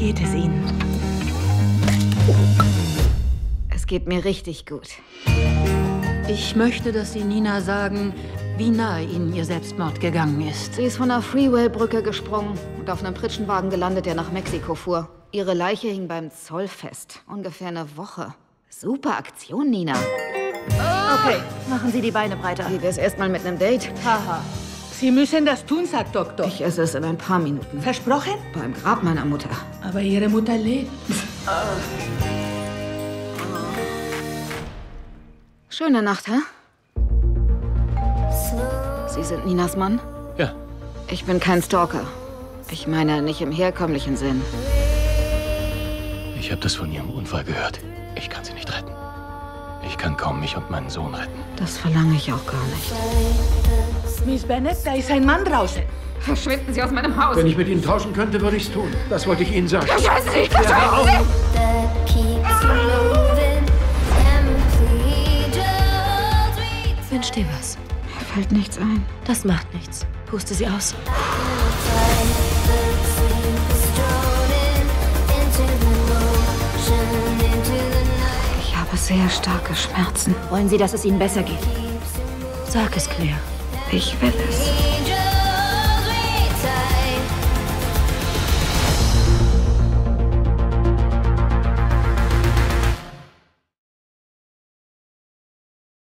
geht es Ihnen? Es geht mir richtig gut. Ich möchte, dass Sie Nina sagen, wie nahe Ihnen Ihr Selbstmord gegangen ist. Sie ist von der Freeway-Brücke gesprungen und auf einem Pritschenwagen gelandet, der nach Mexiko fuhr. Ihre Leiche hing beim Zoll fest. Ungefähr eine Woche. Super Aktion, Nina. Okay, machen Sie die Beine breiter. Wie wär's erstmal mit einem Date? Haha. Sie müssen das tun, sagt Doktor. Ich esse es in ein paar Minuten. Versprochen? Beim Grab meiner Mutter. Aber Ihre Mutter lebt. Schöne Nacht, hä? Sie sind Ninas Mann? Ja. Ich bin kein Stalker. Ich meine, nicht im herkömmlichen Sinn. Ich habe das von Ihrem Unfall gehört. Ich kann Sie nicht retten. Ich kann kaum mich und meinen Sohn retten. Das verlange ich auch gar nicht. Miss Bennett, da ist ein Mann draußen. Verschwinden Sie aus meinem Haus! Wenn ich mit Ihnen tauschen könnte, würde ich es tun. Das wollte ich Ihnen sagen. Verschwinden Sie! Verschwinden auf. Sie! Wünsch dir was. Mir fällt nichts ein. Das macht nichts. Puste sie aus. Ich habe sehr starke Schmerzen. Wollen Sie, dass es Ihnen besser geht? Sag es, Claire. Ich will es.